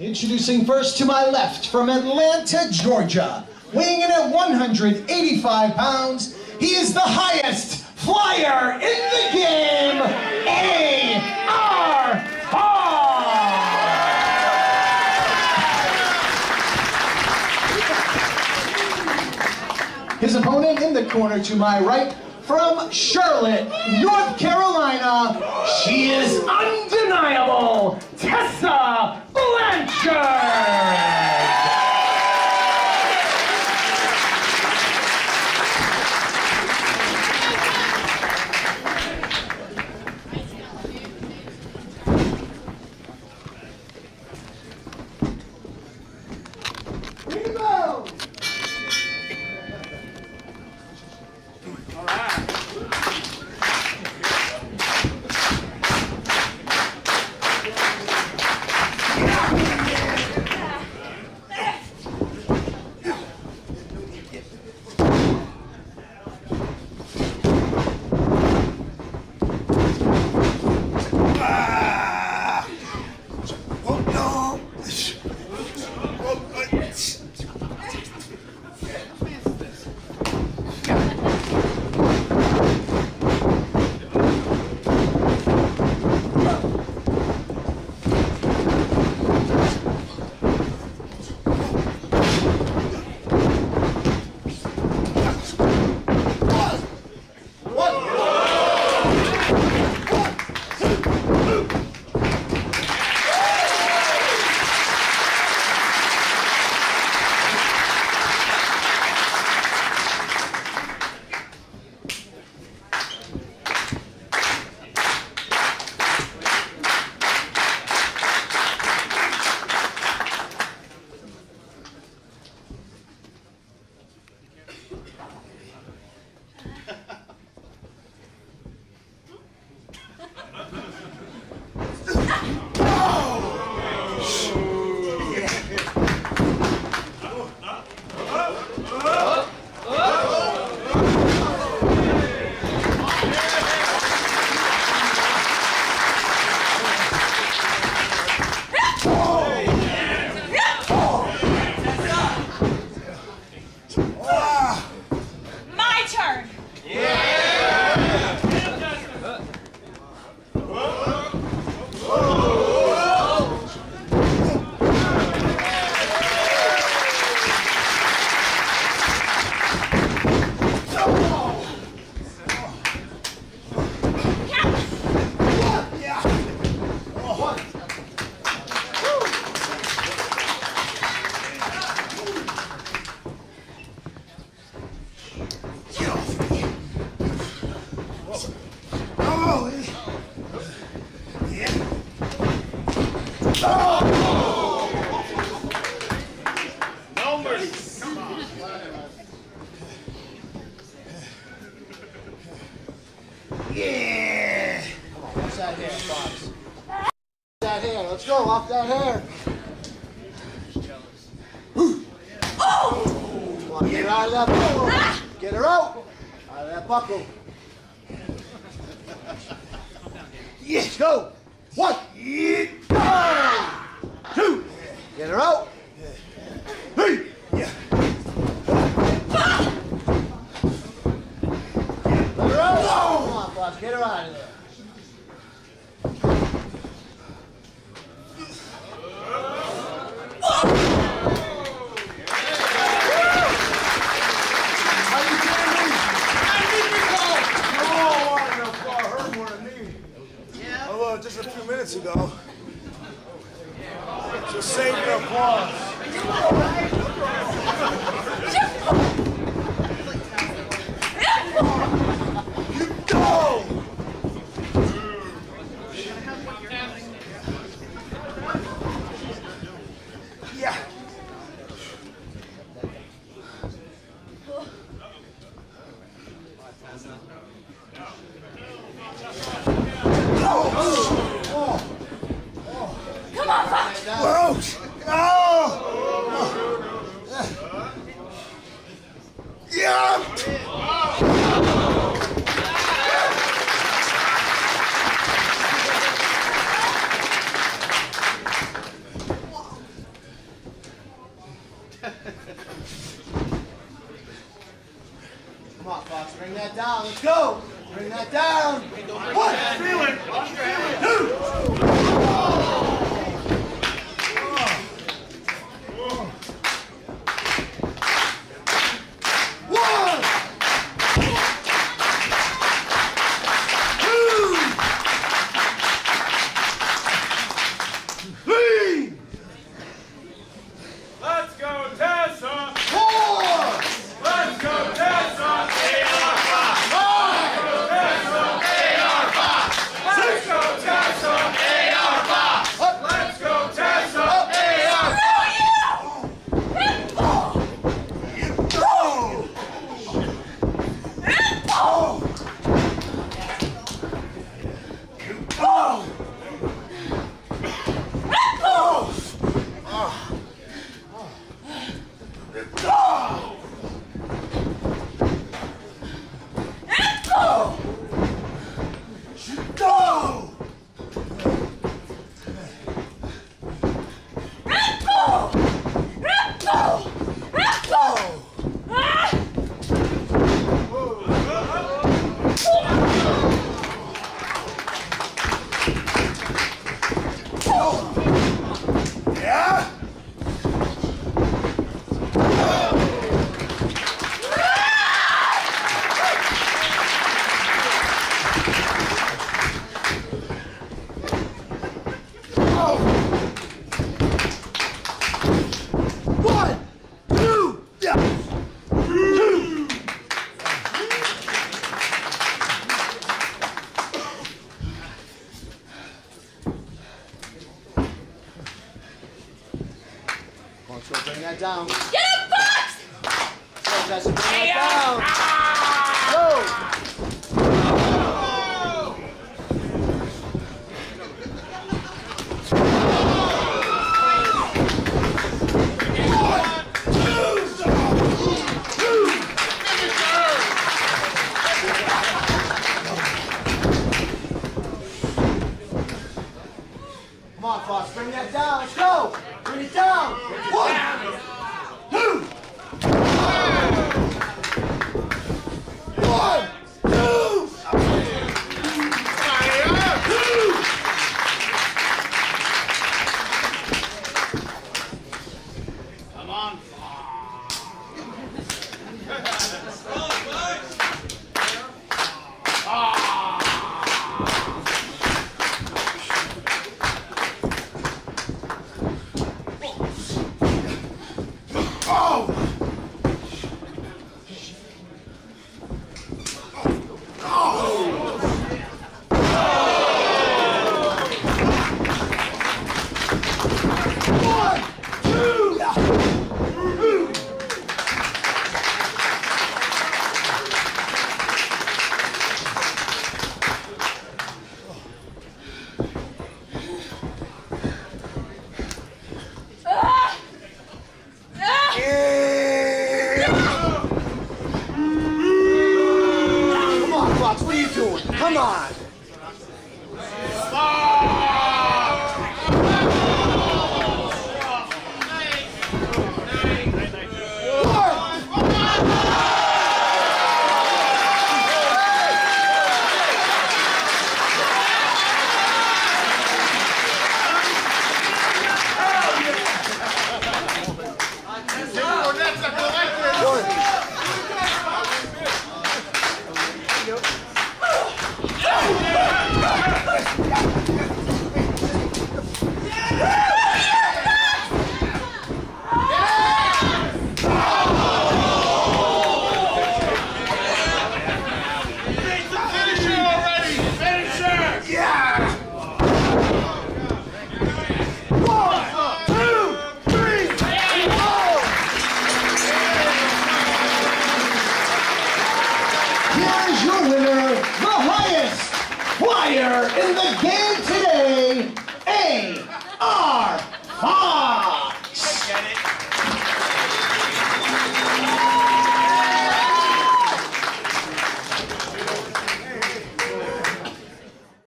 Introducing first to my left from Atlanta, Georgia, weighing in at 185 pounds, he is the highest flyer in the game, A.R. His opponent in the corner to my right, from Charlotte, North Carolina, she is undeniable, Tessa Blanchard. That hair, Fox? That hair. Let's go off that hair. On, get her out of that buckle. Ah! Get her out. Out of that buckle. Yes, go. One. Yeah. Come on, Fox! Whoa! Oh! Yeah! yeah. Come on, Fox. Bring that down. Let's go. Bring that down. One. Feel it. One. down. Get him, Fox! Go, Jesse, bring hey, it down. Ah! Go! Come on, Fox, bring that down. Let's go. Bring it down. One. here's your winner, the highest choir in the game today, A.R.